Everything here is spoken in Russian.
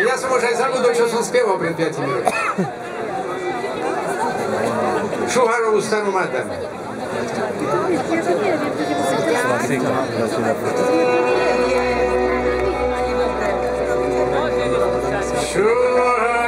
Я сумасшедший, сам дочь с успева предприятия мира. Шухару мадам. Sure.